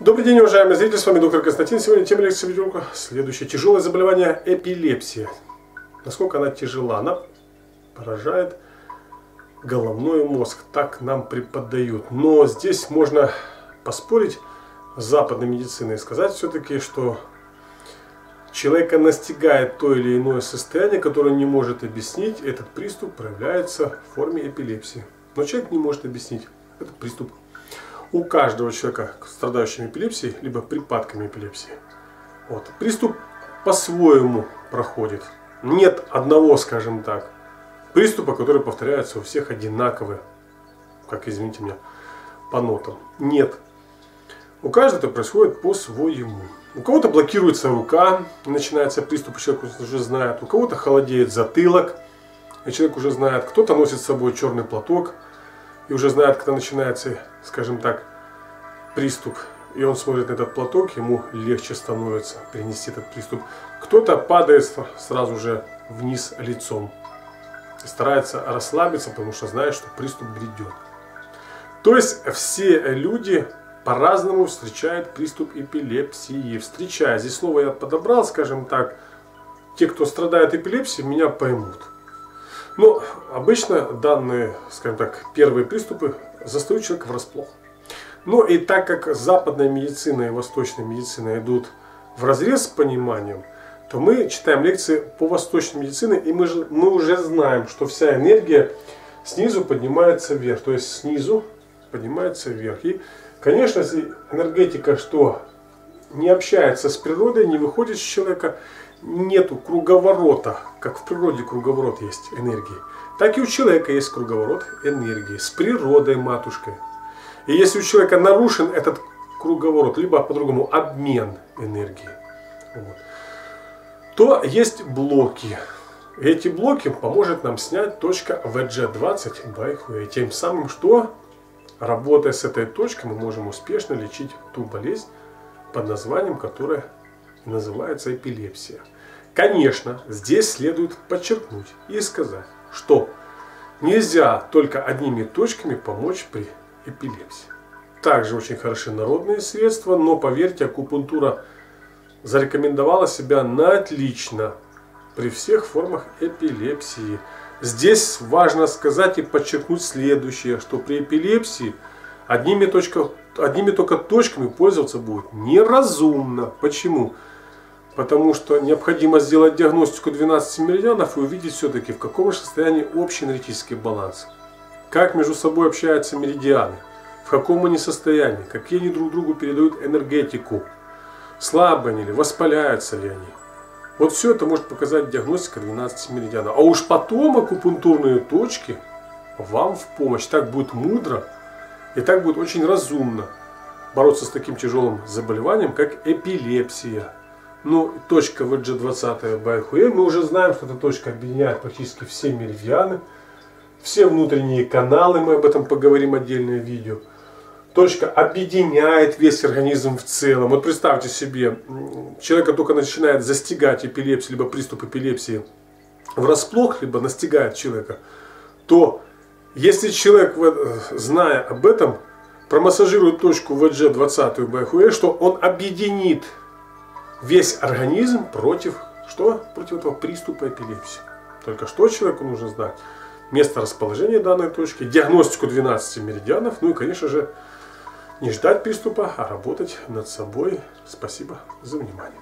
Добрый день, уважаемые зрители, с вами доктор Константин. Сегодня тема лекции видеоурока следующее. Тяжелое заболевание эпилепсия. Насколько она тяжела? Она поражает головной мозг. Так нам преподают. Но здесь можно поспорить с западной медициной и сказать все-таки, что человека настигает то или иное состояние, которое не может объяснить. Этот приступ проявляется в форме эпилепсии. Но человек не может объяснить этот приступ у каждого человека, страдающим эпилепсией, либо припадками эпилепсии, вот, приступ по-своему проходит. Нет одного, скажем так, приступа, который повторяется у всех одинаковые, как, извините меня, по нотам. Нет. У каждого это происходит по-своему. У кого-то блокируется рука, начинается приступ, человек уже знает. У кого-то холодеет затылок, и человек уже знает. Кто-то носит с собой черный платок, и уже знает, когда начинается, скажем так, приступ, и он смотрит на этот платок, ему легче становится перенести этот приступ. Кто-то падает сразу же вниз лицом старается расслабиться, потому что знает, что приступ грядет. То есть все люди по-разному встречают приступ эпилепсии. Встречая, здесь слово я подобрал, скажем так, те, кто страдает эпилепсией, меня поймут. Но обычно данные, скажем так, первые приступы застают человека врасплох. Но и так как западная медицина и восточная медицина идут в разрез с пониманием, то мы читаем лекции по восточной медицине, и мы, же, мы уже знаем, что вся энергия снизу поднимается вверх. То есть снизу поднимается вверх. И, конечно, если энергетика что не общается с природой, не выходит с человека, нету круговорота, как в природе круговорот есть энергии, так и у человека есть круговорот энергии с природой матушкой. И если у человека нарушен этот круговорот, либо по-другому обмен энергии, вот, то есть блоки. Эти блоки поможет нам снять точка VG20 Байхуэ. Тем самым, что работая с этой точкой, мы можем успешно лечить ту болезнь под названием, которая называется эпилепсия. Конечно, здесь следует подчеркнуть и сказать, что нельзя только одними точками помочь при эпилепсии. Также очень хороши народные средства, но поверьте, акупунктура зарекомендовала себя на отлично при всех формах эпилепсии. Здесь важно сказать и подчеркнуть следующее, что при эпилепсии одними, точка, одними только точками пользоваться будет неразумно. Почему? потому что необходимо сделать диагностику 12 меридианов и увидеть все-таки, в каком же состоянии общий энергетический баланс. Как между собой общаются меридианы, в каком они состоянии, какие они друг другу передают энергетику, слабые они или воспаляются ли они. Вот все это может показать диагностика 12 меридианов. А уж потом акупунктурные точки вам в помощь. Так будет мудро и так будет очень разумно бороться с таким тяжелым заболеванием, как эпилепсия. Ну, точка VG20 Байхуэ, мы уже знаем, что эта точка объединяет практически все меридианы, все внутренние каналы, мы об этом поговорим отдельное видео. Точка объединяет весь организм в целом. Вот представьте себе, человека только начинает застигать эпилепсия, либо приступ эпилепсии врасплох, либо настигает человека, то если человек, зная об этом, промассажирует точку VG20 Байхуэ, что он объединит весь организм против что? Против этого приступа эпилепсии. Только что человеку нужно знать? Место расположения данной точки, диагностику 12 меридианов, ну и, конечно же, не ждать приступа, а работать над собой. Спасибо за внимание.